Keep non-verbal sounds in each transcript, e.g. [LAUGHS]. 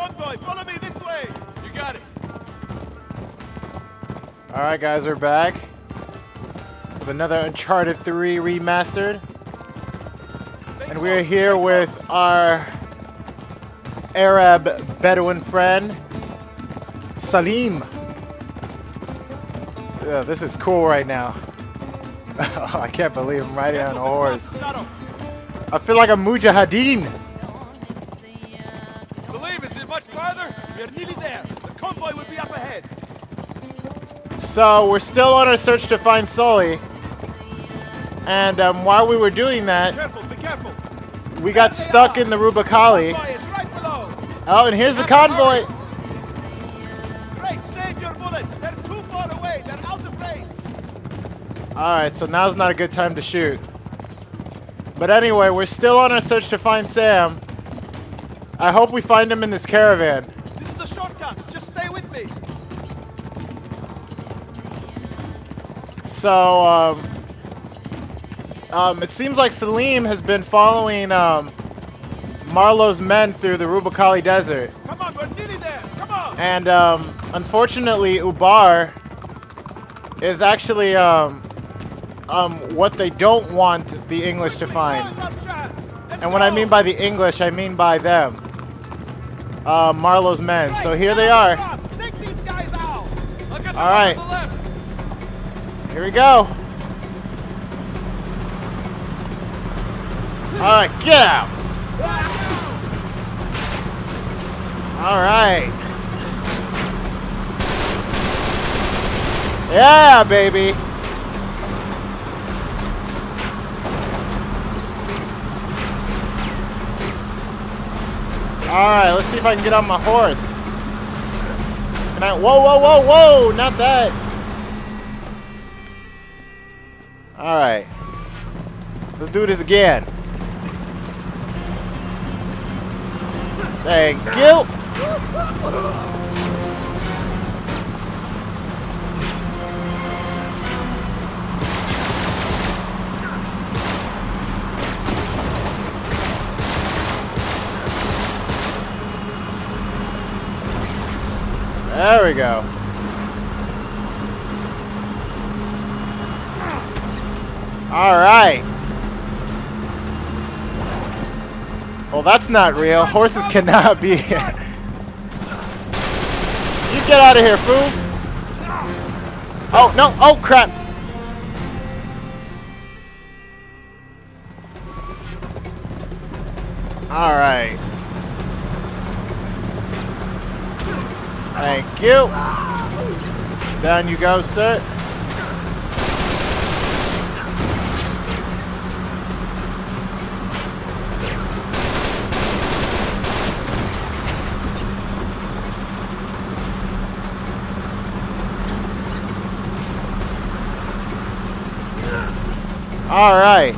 convoy! Follow me this way! You got it. All right, guys, we're back with another Uncharted 3 remastered, Stay and we are here with close. our Arab Bedouin friend, Salim. Yeah, this is cool right now. [LAUGHS] I can't believe I'm riding on a Careful, horse. this one's narrow. I feel like a mujahideen. So we're still on our search to find Sully. And um, while we were doing that, Careful, be careful. we got stuck in the Rub' al Khali. Right. Oh, and here's the convoy. Great, save your bullets. They're too far away. They're out of range. Alright, so now's not a good time to shoot. But anyway, we're still on our search to find Sam. I hope we find him in this caravan. So, um, um, it seems like Salim has been following um, Marlowe's men through the Rub' al Khali Desert. Come on, we're nearly there. Come on. And um, unfortunately, Ubar is actually um, um, what they don't want the English to find. Now is our chance. Let's And when I mean by the English, I mean by them. Uh, Marlowe's men. So here they are. Rods, Take Here we go. All right, get out. All right. Yeah, baby. All right, let's see if I can get on my horse. Can I? Whoa, whoa, whoa, whoa! Not that. All right. Let's do this again. Thank you. There we go. All right. Well, that's not real. Horses cannot be. [LAUGHS] you get out of here, fool. Oh, no. Oh, crap. All right. Thank you. Down you go, sir. All right.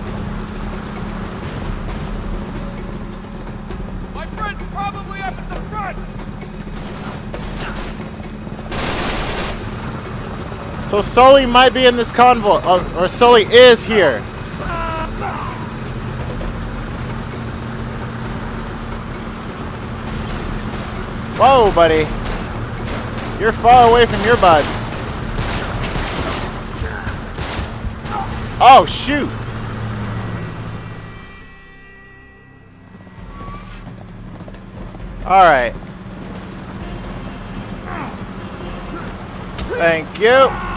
My friend's probably up at the front. So Sully might be in this convoy, or, or Sully is here. Whoa, buddy. You're far away from your buds. Oh, shoot. All right. Thank you.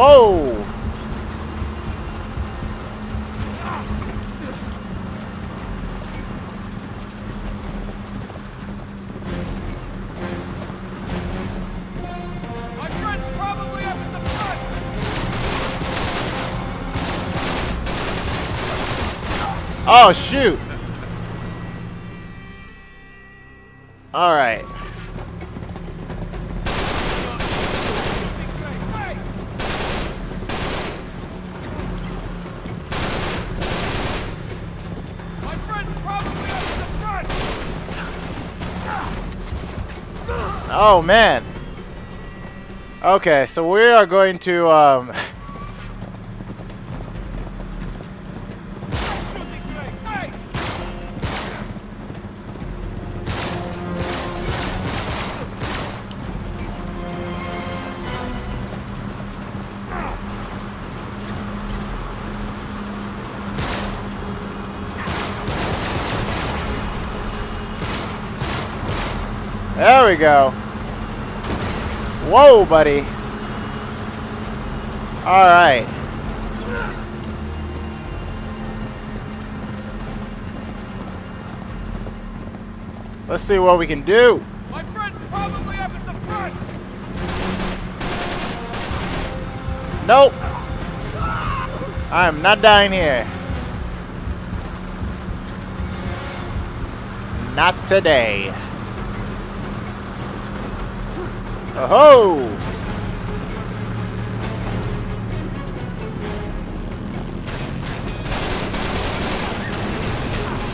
Whoa! Oh, shoot. All right. Oh man. Okay, so we are going to um. [LAUGHS] There we go. Whoa, buddy. All right. Let's see what we can do. My friend's probably up at the front. Nope. I am not dying here. Not today. Oh!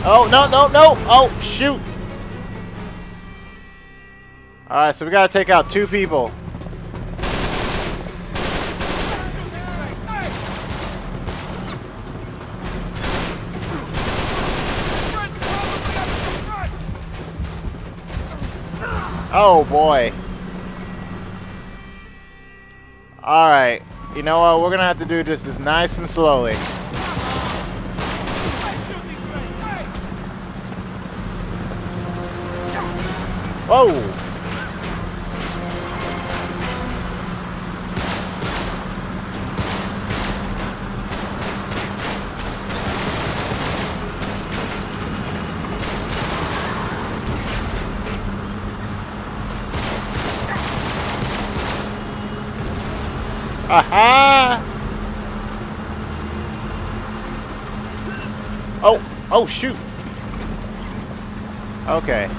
Oh, no, no, no! Oh, shoot! Alright, so we gotta take out two people. Oh range. Alright. You know what? We're gonna have to do this, this nice and slowly. Whoa! Oh, oh shoot. Okay.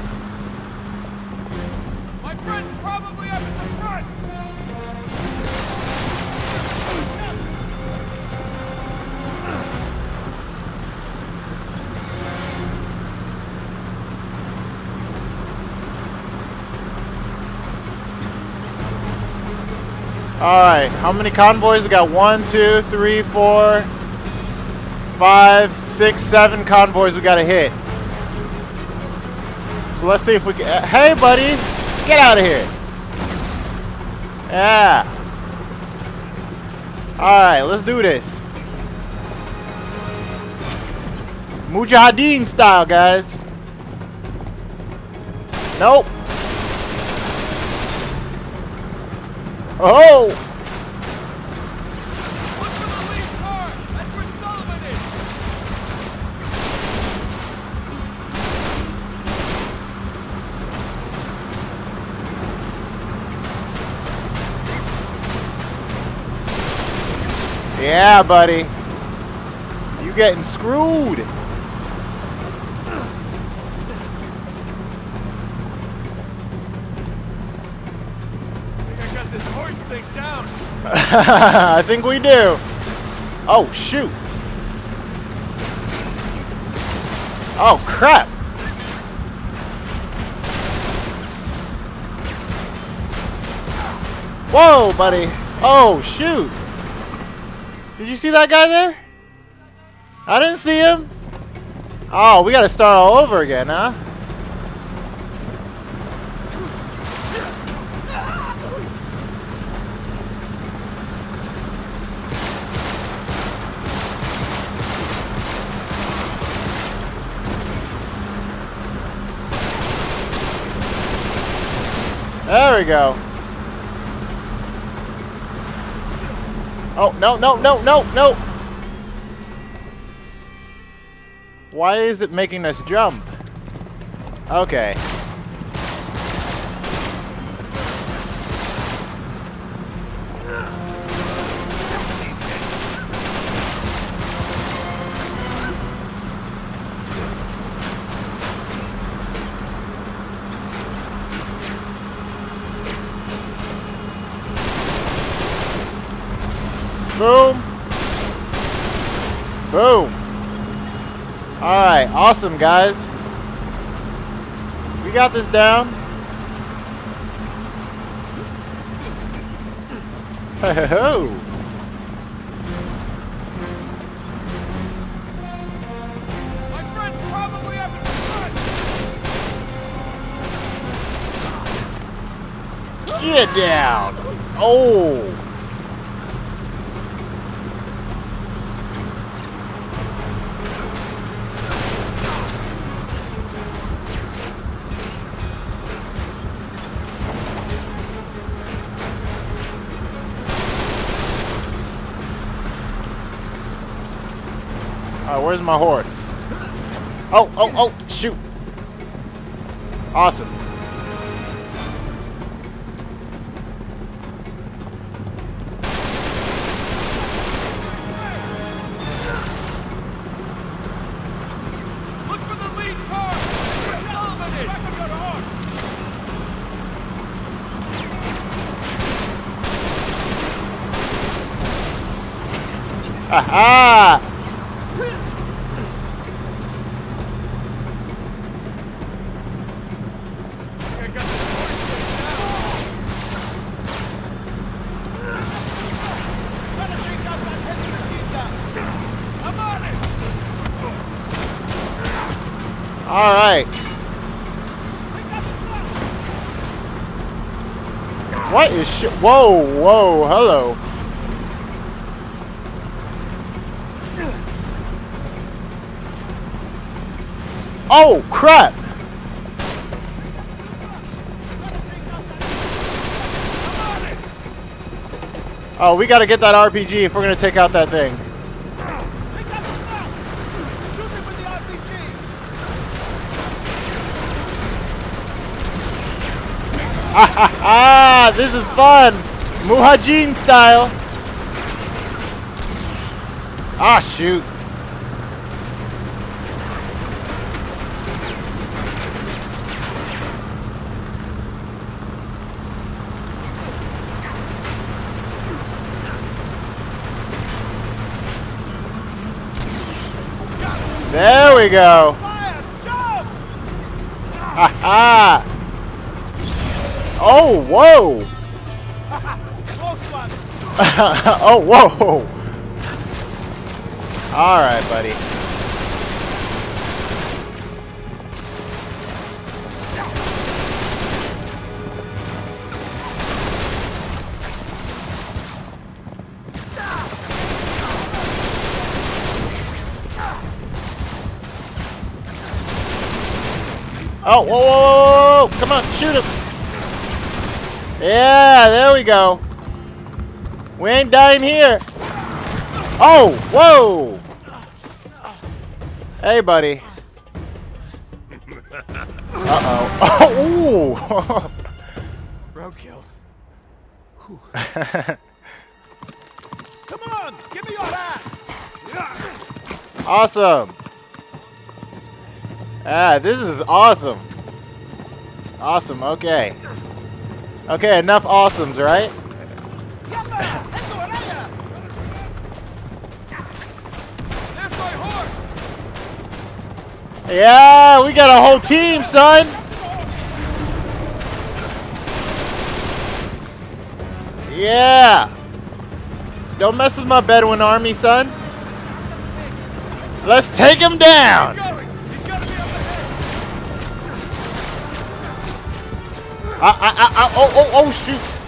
Alright, how many convoys? We got one, two, three, four, five, six, seven convoys we gotta hit. So let's see if we can. hey, buddy! Get out of here! Yeah! Alright, let's do this. Mujahideen style, guys. Nope. Oh! Look for the lead car. That's where Sullivan is. Yeah, buddy. You getting screwed. [LAUGHS] I think we do. Oh, shoot. Oh, crap. Whoa, buddy. Oh, shoot. Did you see that guy there? I didn't see him. Oh, we got to start all over again, huh? There we go. Oh, no, no, no, no, no. Why is it making us jump? Okay. Boom. Boom. Alright, awesome, guys. We got this down. Ho, ho, ho. Get down! Oh! Where's my horse? Oh, oh, oh, shoot! Awesome. Look shit? Whoa, whoa, hello. Oh, crap! Oh, we gotta get that RPG if we're gonna take out that thing. Ah, [LAUGHS] this is fun! Mujahideen style! Ah, shoot. There we go. Fire! Jump! Oh, whoa! [LAUGHS] Oh, whoa! All right, buddy. Oh, whoa, whoa, whoa, whoa! Come on, shoot him! Yeah, there we go. We ain't dying here. Oh, whoa! Hey, buddy. Uh-oh. [LAUGHS] Oh, [LAUGHS] Roadkill. [LAUGHS] Come on, give me your hat. ooh. awesome. Ah, this is awesome. Awesome, okay. Okay, enough awesomes, right? Yeah, we got a whole team, son. Yeah. Don't mess with my Bedouin army, son. Let's take him down. I, I, I, I, oh, oh, oh, shoot.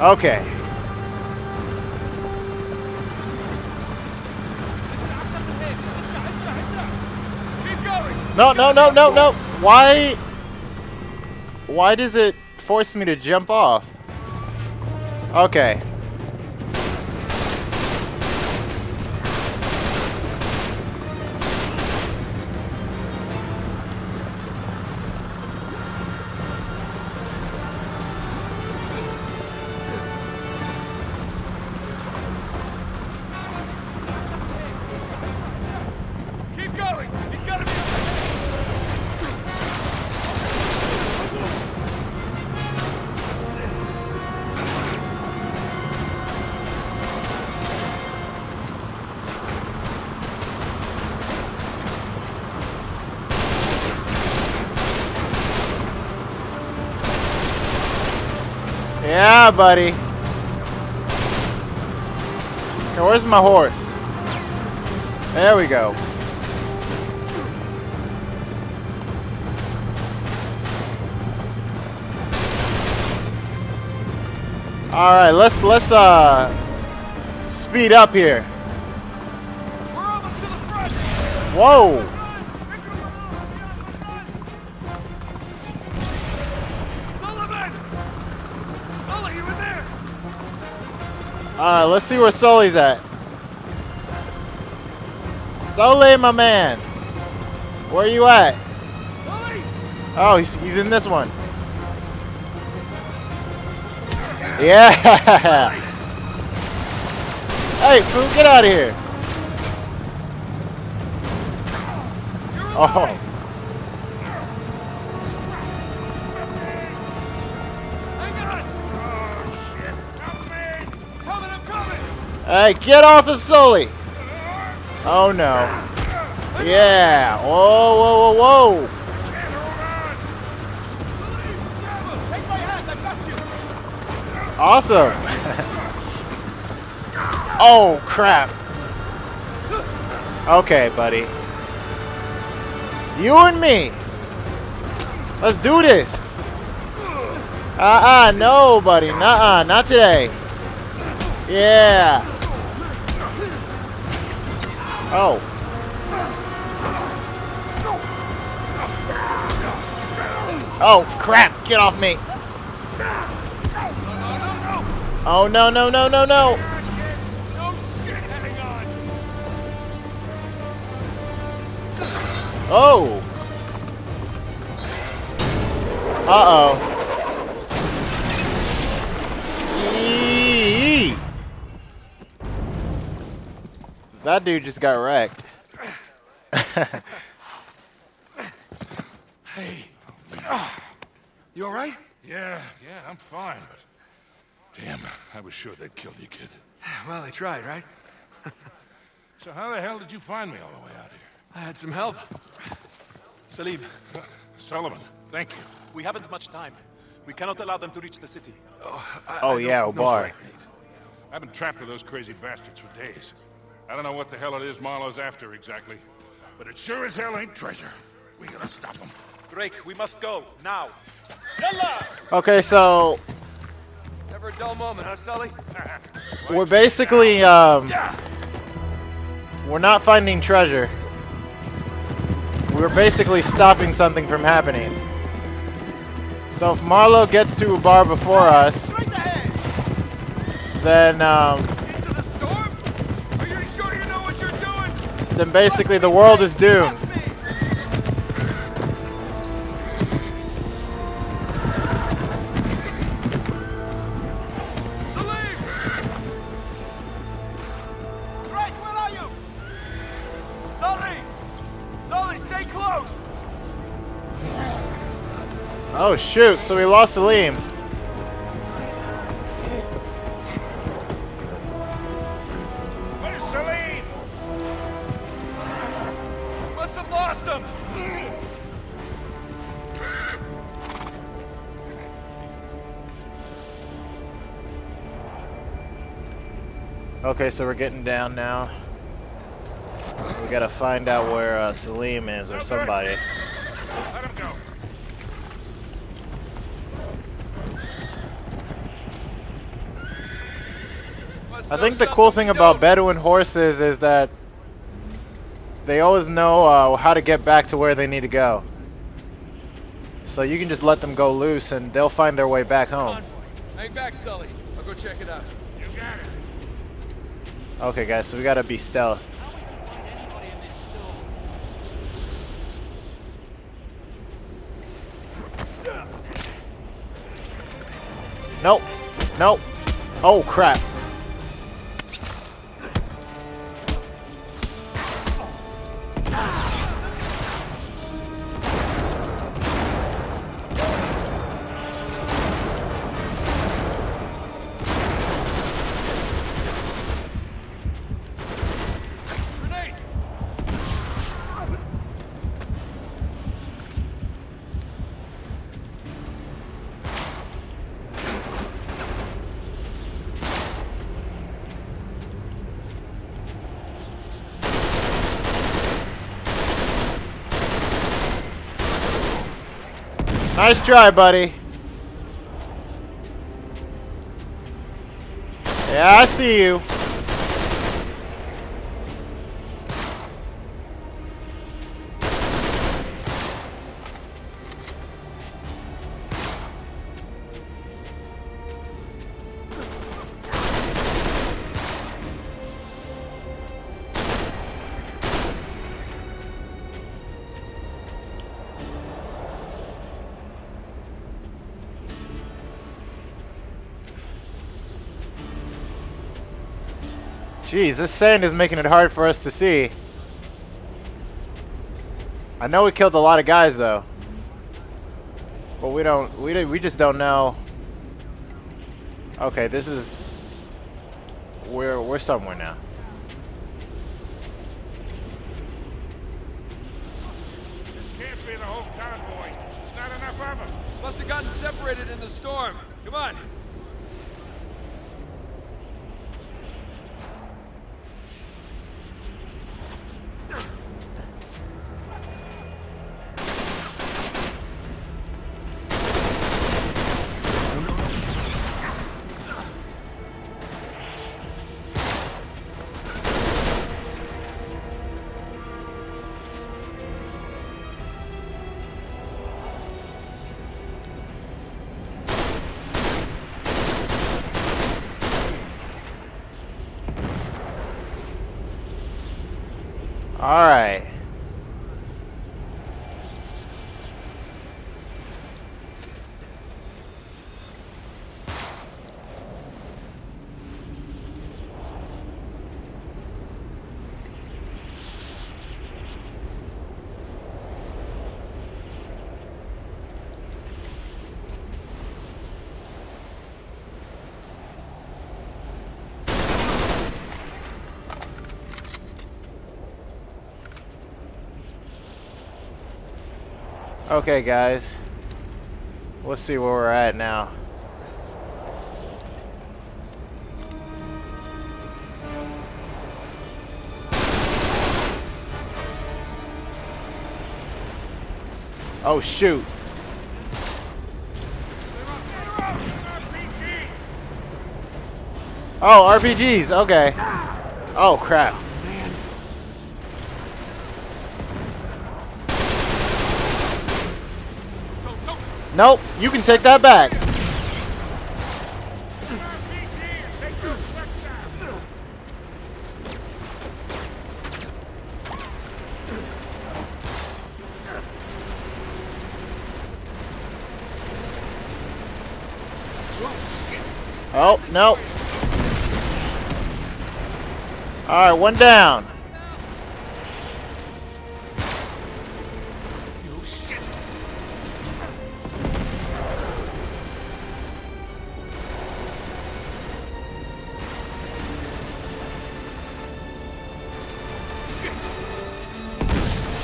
Okay. No, no, no, no, no. Why? Why does it force me to jump off? Okay. Buddy. Okay, where's my horse? There we go. All right, let's let's uh speed up here. We're almost to the front! Whoa! All right, let's see where Sully's at. Sully, my man, where you at? Sully! Oh, he's, he's in this one. Yeah. [LAUGHS] hey, fool, get out of here. Oh, hey, get off of Sully. Oh no. Yeah. Whoa, whoa, whoa, whoa. Awesome. [LAUGHS] oh crap. Okay, buddy. You and me. Let's do this. Uh-uh, no, buddy. Nuh-uh, not today. Yeah. Oh. Oh, crap. Get off me. Oh, no, no, no, no, no. Oh. Uh-oh. That dude just got wrecked. [LAUGHS] Hey. You alright? Yeah, yeah, I'm fine, but... Damn, I was sure they'd kill you, kid. Well, they tried, right? [LAUGHS] So how the hell did you find me all the way out here? I had some help. Salim, Uh, Sullivan, thank you. we haven't much time. We cannot allow them to reach the city. Oh, yeah, Ubar. I've been trapped with those crazy bastards for days. I don't know what the hell it is Marlowe's after exactly, but it sure as hell ain't treasure. We gotta stop him. Drake, we must go, now. Okay, so Never a dull moment, huh, Sully? [LAUGHS] we're basically, um... We're not finding treasure. We're basically stopping something from happening. So if Marlowe gets to Ubar before us, then, um... Into the storm? Are you sure you know what you're doing? Then basically the world is doomed. Salim! Drake, where are you? Sully! Sully, stay close! Oh shoot, so we lost Salim. Okay, so we're getting down now. We gotta find out where uh, Salim is or somebody. Let him go. I think the cool thing about. Bedouin horses is that they always know uh, how to get back to where they need to go. So you can just let them go loose and they'll find their way back home. Hang back, Sully. I'll go check it out. Okay, guys, so we gotta be stealth. Nope. Nope. Oh, crap. Nice try, buddy. Yeah, I see you. Jeez, this sand is making it hard for us to see. I know we killed a lot of guys though. But we don't we we just don't know. Okay, this is we're we're somewhere now. This can't be the whole convoy. There's not enough of them. Must have gotten separated in the storm. Come on. All right. Okay, guys. Let's see where we're at now. Oh, shoot. Oh, RPGs. Okay. Oh, crap. Nope. You can take that back. Oh, no. All right, one down.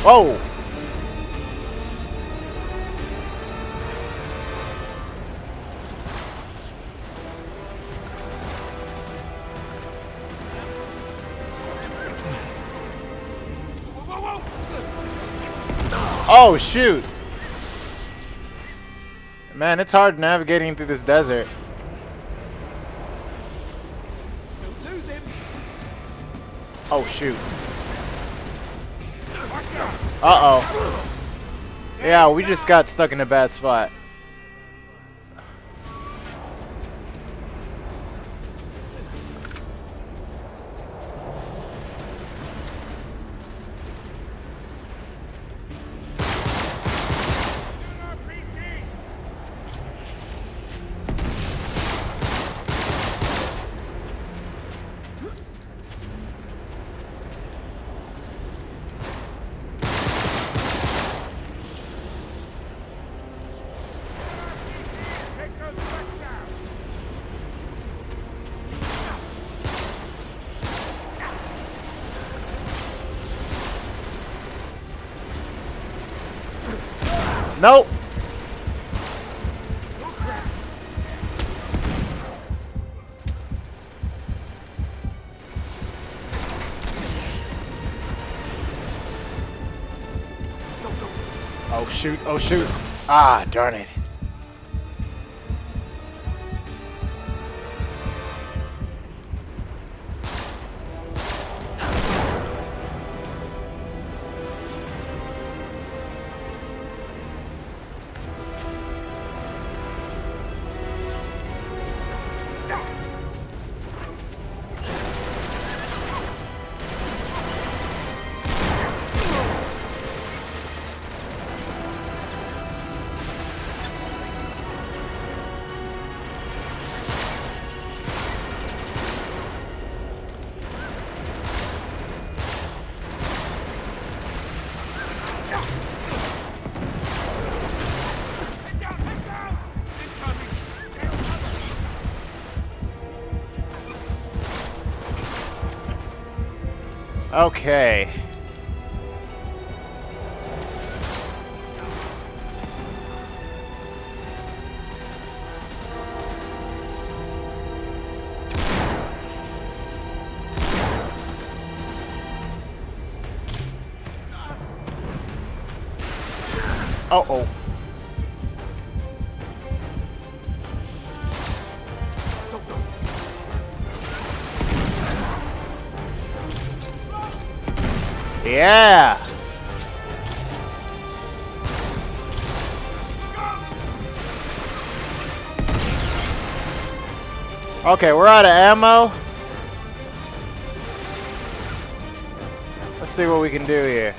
Whoa. Oh, shoot. Man, it's hard navigating through this desert. Oh, shoot. Uh-oh. Yeah, we just got stuck in a bad spot. Oh shoot, oh shoot. Ah, darn it. Okay. Uh Okay, we're out of ammo. Let's see what we can do here.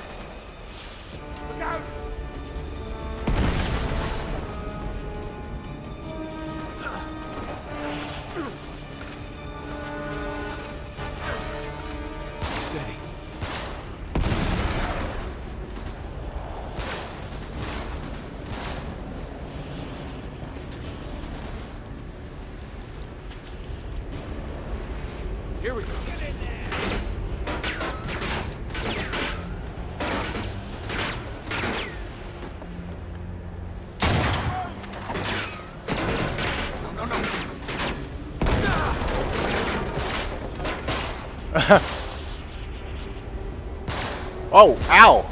Oh, ow.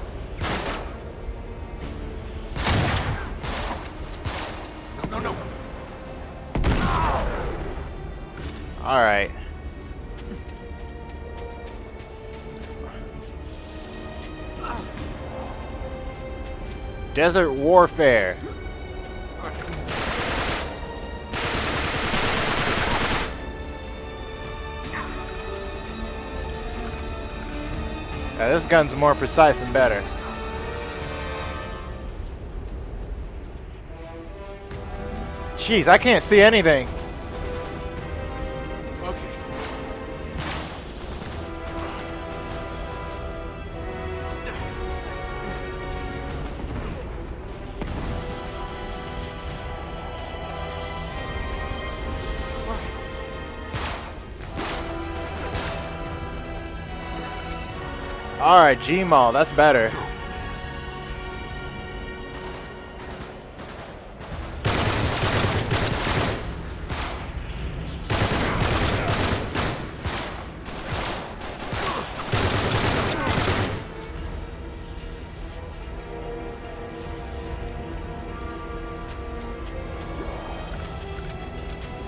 No, no, no. All right. Desert warfare. Yeah, this gun's more precise and better. Jeez, I can't see anything. Alright, G-MAL, that's better.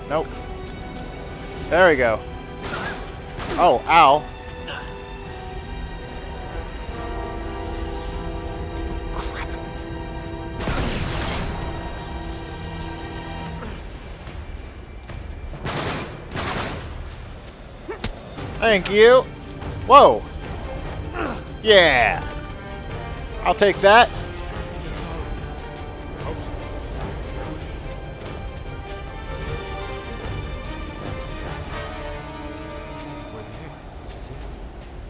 Nope. There we go. Thank you. Whoa. Yeah. I'll take that.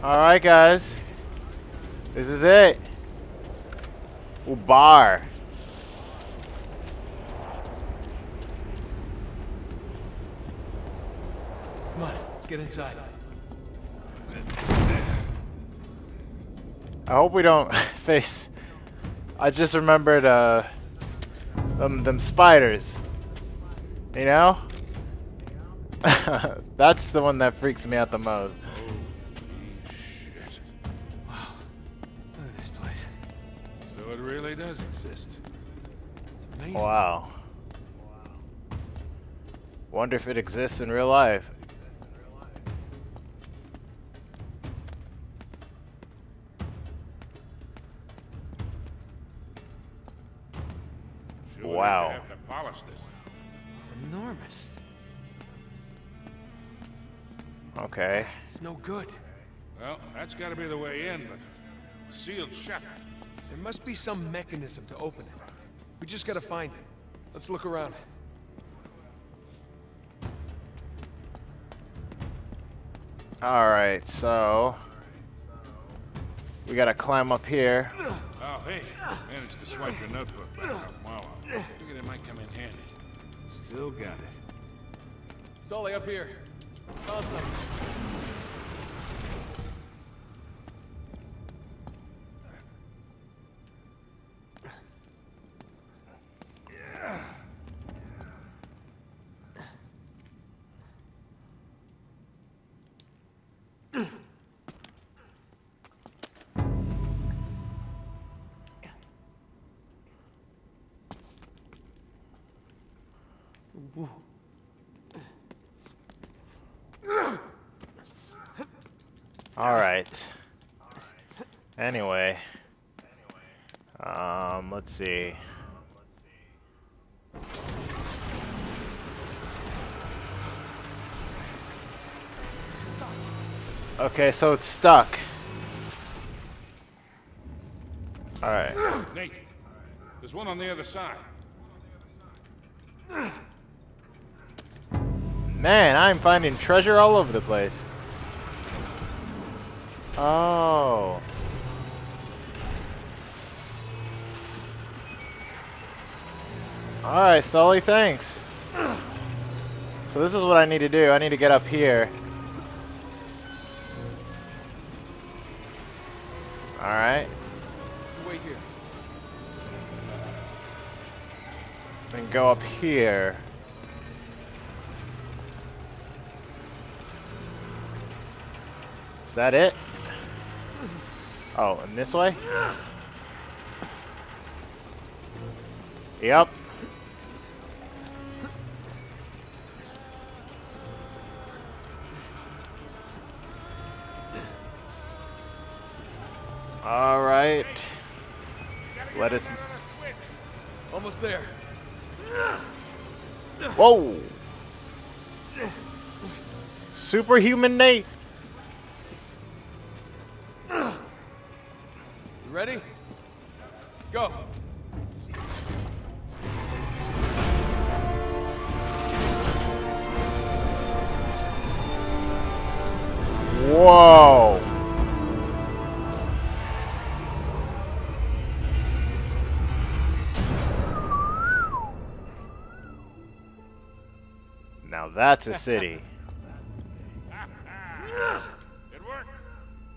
Alright, guys. This is it. Ubar. Come on, let's get inside. I hope we don't [LAUGHS] face. I just remembered uh, them them spiders. You know, [LAUGHS] that's the one that freaks me out the most. Shit. Look at this place. So it really does exist. Amazing. Wow. Wonder if it exists in real life. Wow. Have to polish this. It's enormous. Okay. It's no good. Well, that's got to be the way in, but it's sealed shut. There must be some mechanism to open it. We just gotta find it. Let's look around. Alright, so. We gotta climb up here. Oh, hey, managed to swipe your notebook back off Marlowe. Figured it might come in handy. Still got it. Sully, up here. Found something. Anyway. Um, let's see. Okay, so it's stuck. Alright. Nate, there's one on the other side. Man, I'm finding treasure all over the place. Oh. Alright, Sully, thanks. So this is what I need to do. I need to get up here. Alright. Wait here. Then go up here. Is that it? Oh, and this way? Yep. Let us. Almost there. Whoa! Superhuman Nate. That's a city. It worked.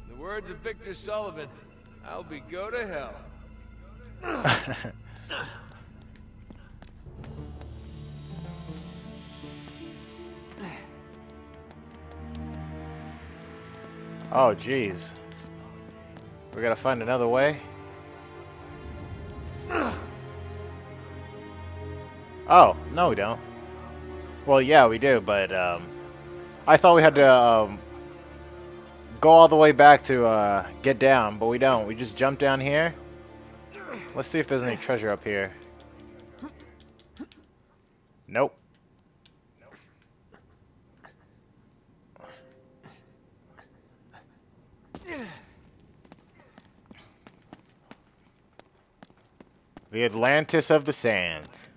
The words of Victor Sullivan, I'll be go to hell. Oh, jeez. We gotta find another way. Oh, no, we don't. Well, yeah, we do, but um, I thought we had to um, go all the way back to uh, get down, but we don't. We just jump down here. Let's see if there's any treasure up here. Nope. The Atlantis of the Sands.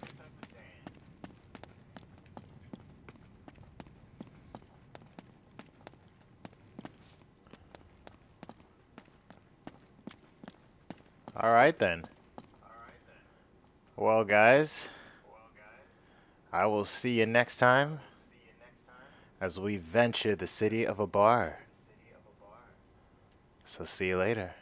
All right then. Well, guys, I will see you next time as we venture the city of Ubar. So see you later.